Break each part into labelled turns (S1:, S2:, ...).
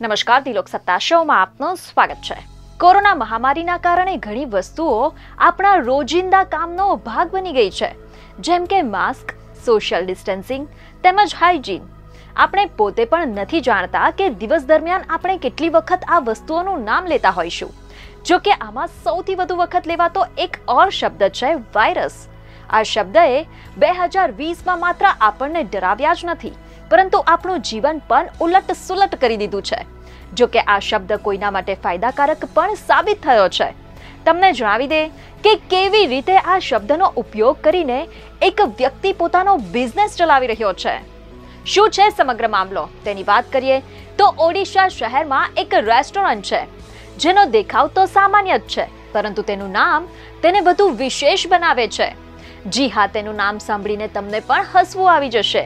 S1: નમસ્કાર, દિલોક સત્તા શોમાં આપનું સ્વાગત છે. કોરોના મહામારીના કારણે ઘણી વસ્તુઓ આપણા રોજિંદા કામનો ભાગ બની ગઈ છે. જેમ કે માસ્ક સોશિયલ ડિસ્ટન્સિંગ તેમજ હાઇજીન આપણે પોતે પણ નથી જાણતા કે દિવસ દરમિયાન આપણે કેટલી વખત આ વસ્તુઓનું નામ લેતા હોઈશું. જો કે આમાં સૌથી વધુ વખત લેવાતો એક ઓર શબ્દ છે વાયરસ આ શબ્દએ બે હજાર વીસમાં માત્ર આપણને ડરાવ્યા જ નથી પરંતુ આપણું જીવન પણ ઉલટ સુલટ કરી દીધું છે. જો કે આ શબ્દ કોઈના માટે ફાયદાકારક પણ સાબિત થયો છે. તમને જણાવી દે કે કેવી રીતે આ શબ્દનો ઉપયોગ કરીને એક વ્યક્તિ પોતાનો બિઝનેસ ચલાવી રહ્યો છે. શું છે સમગ્ર મામલો? તેની વાત કરીએ તો ઓડિશા શહેરમાં એક રેસ્ટોરન્ટ છે, જેનો દેખાવ તો સામાન્ય જ છે, પરંતુ તેનું નામ તેને વધુ વિશેષ બનાવે છે. જી હા, તેનું નામ સાંભળીને તમને પણ હસવું આવી જશે.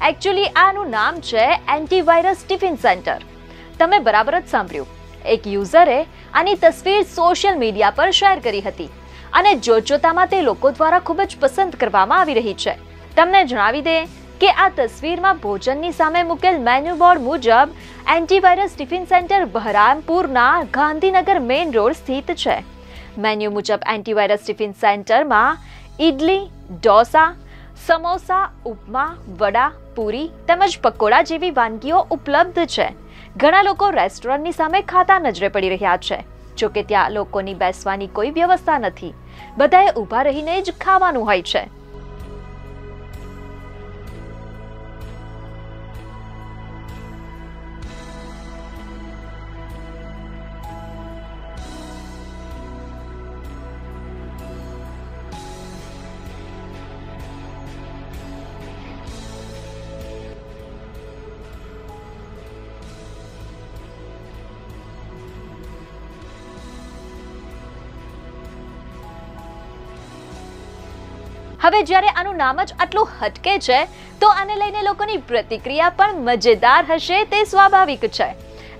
S1: એકચ્યુઅલી આનું નામ છે એન્ટીવાયરસ ટિફિન સેન્ટર તમે બરાબર જ સાંભળ્યું. એક યુઝરે આની તસવીર સોશિયલ મીડિયા પર શેર કરી હતી અને જોતજોતામાં તે લોકો દ્વારા ખૂબ જ પસંદ કરવામાં આવી રહી છે. તમને જણાવી દે કે આ તસવીરમાં ભોજનની સામે મૂકેલ મેન્યુ બોર્ડ મુજબ એન્ટીવાયરસ ટિફિન સેન્ટર બહરામપુરના ગાંધીનગર મેઇન રોડ સ્થિત છે. મેન્યુ મુજબ એન્ટીવાયરસ ટિફિન સેન્ટરમાં ઇડલી ઢોસા સમોસા, ઉપમા, વડા, પૂરી તેમજ પકોડા જેવી વાનગીઓ ઉપલબ્ધ છે. ઘણા લોકો રેસ્ટોરન્ટની સામે ખાતા નજરે પડી રહ્યા છે. જોકે ત્યાં લોકોની બેસવાની કોઈ વ્યવસ્થા નથી. બધાએ ઊભા રહીને જ ખાવાનું હોય છે. હવે જ્યારે આનું નામ જ આટલું હટકે છે, તો આને લઈને લોકોની પ્રતિક્રિયા પણ મજેદાર હશે તે સ્વાભાવિક છે.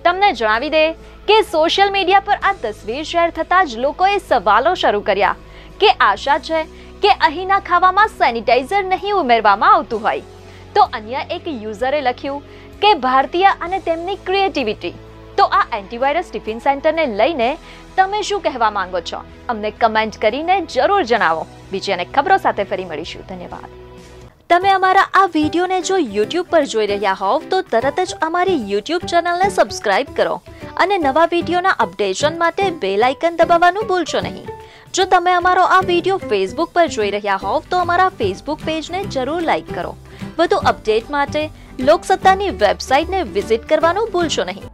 S1: તમને જણાવી દે કે સોશિયલ મીડિયા પર આ તસવીર શેર થતાં જ લોકોએ સવાલો શરૂ કર્યા કે આશા છે કે અહીંના ખાવામાં સેનિટાઈઝર નહીં ઉમેરવામાં આવતું હોય. તો અન્ય એક યુઝરે લખ્યું કે ભારતીય અને તેમની ક્રિએટિવિટી તો આ એન્ટીવાયરસ ટિફિન સેન્ટરને લઈને તમે શું કહેવા માંગો છો? અમને કમેન્ટ કરીને જરૂર જણાવો. બીજી અને ખબરો સાથે ફરી મળીશું. ધન્યવાદ. તમે અમારા આ વિડીયોને જો યુટ્યુબ પર જોઈ રહ્યા હોવ, તો તરત જ અમારી યુટ્યુબ ચેનલને સબસ્ક્રાઇબ કરો અને નવા વિડીયોના અપડેશન માટે બેલ આઇકન દબાવવાનું ભૂલશો નહીં. જો તમે અમારો આ વીડિયો ફેસબુક પર જોઈ રહ્યા હોવ, તો અમારા ફેસબુક પેજને જરૂર લાઇક કરો. વધુ અપડેટ માટે લોકસત્તાની વેબસાઇટને વિઝિટ કરવાનું ભૂલશો નહીં.